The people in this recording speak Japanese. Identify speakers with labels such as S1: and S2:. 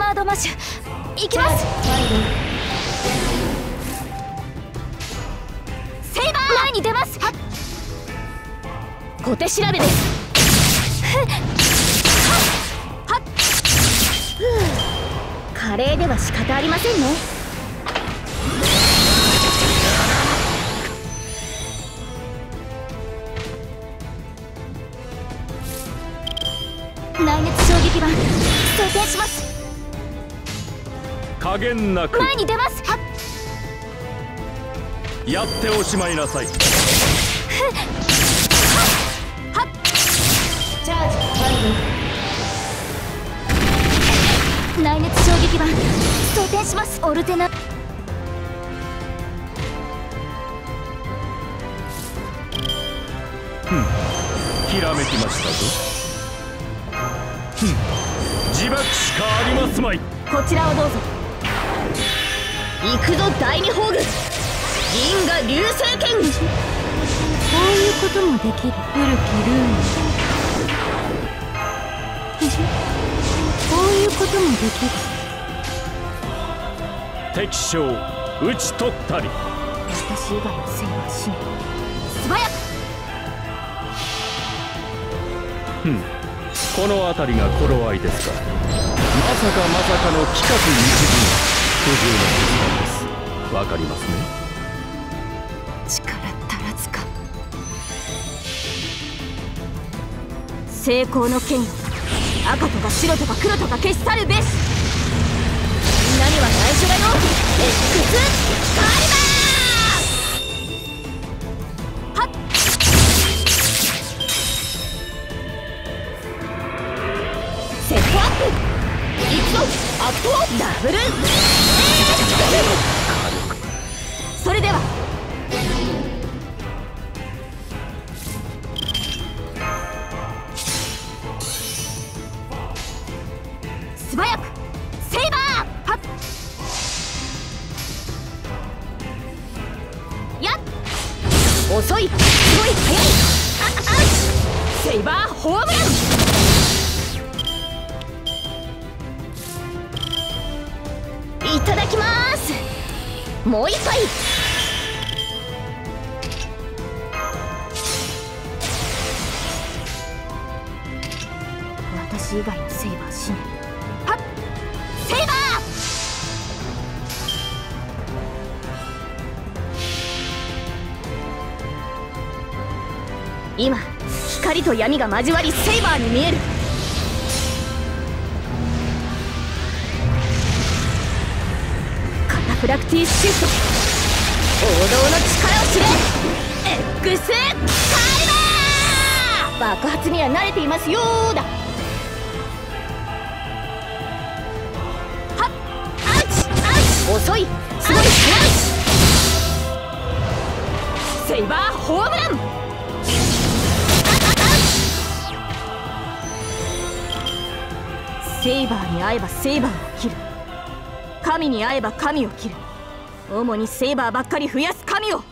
S1: マードマッシュ。いきます。セイバー前に出ます。小手調べです。華麗では仕方ありませんね。
S2: 加減なく。
S1: 前に出ます。
S2: やっておしまいなさい。
S1: チャージ内熱衝撃板装填しますオルテナ。
S2: ひらめきましたぞ。自爆しかありますまい。
S1: こちらをどうぞ行くぞ第二宝具。銀河流星剣。こういうこともできる。古きルーン。こういうこともできる。
S2: 敵将討ち取ったり。
S1: 私以外のせいはしない素早く。
S2: ふん。この辺りが頃合いですか。まさかまさかの企画日銀不自由な決断です。わかりますね？
S1: 力足らずか。成功の剣。よ赤とか白とか黒とか消し去るべし。みんなには内緒だよ。X か一度アットダブルそれでは素早くセイバーはっやっ遅いすごい速いああセイバーホームランいただきます。もう一杯。私以外のセイバー死ね。はっ。セイバー。今光と闇が交わりセイバーに見える。フラクティシフト王道の力を知れ X カリバー爆発には慣れていますよーだ。はっアウチアウチ遅い。すごい速いセイバーホームラン。セイバーに会えばセイバーを切る。神に会えば神を切る。主にセイバーばっかり増やす神を。